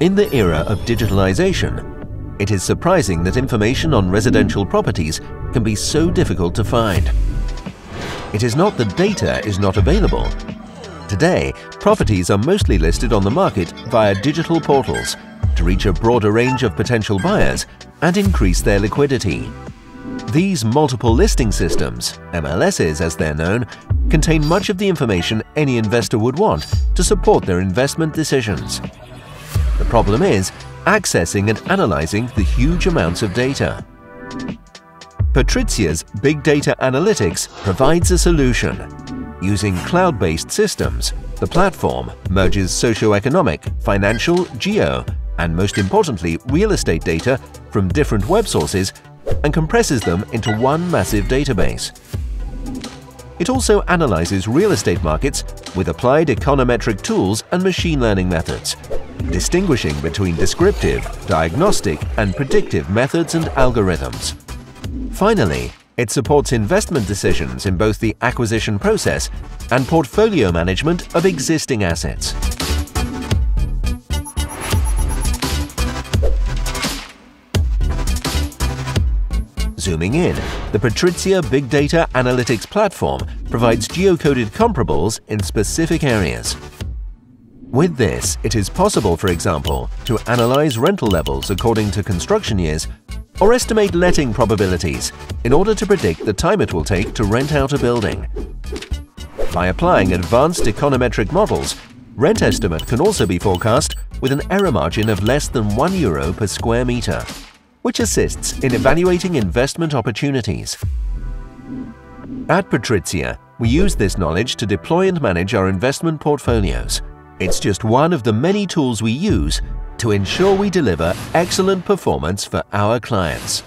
In the era of digitalization, it is surprising that information on residential properties can be so difficult to find. It is not that data is not available. Today, properties are mostly listed on the market via digital portals to reach a broader range of potential buyers and increase their liquidity. These multiple listing systems, MLSs as they're known, contain much of the information any investor would want to support their investment decisions. The problem is accessing and analyzing the huge amounts of data. Patrizia's Big Data Analytics provides a solution. Using cloud-based systems, the platform merges socio-economic, financial, geo, and most importantly, real estate data from different web sources and compresses them into one massive database. It also analyzes real estate markets with applied econometric tools and machine learning methods, distinguishing between descriptive, diagnostic and predictive methods and algorithms. Finally, it supports investment decisions in both the acquisition process and portfolio management of existing assets. Zooming in, the Patrizia Big Data Analytics platform provides geocoded comparables in specific areas. With this, it is possible, for example, to analyze rental levels according to construction years or estimate letting probabilities in order to predict the time it will take to rent out a building. By applying advanced econometric models, rent estimate can also be forecast with an error margin of less than 1 euro per square meter, which assists in evaluating investment opportunities. At Patrizia, we use this knowledge to deploy and manage our investment portfolios. It's just one of the many tools we use to ensure we deliver excellent performance for our clients.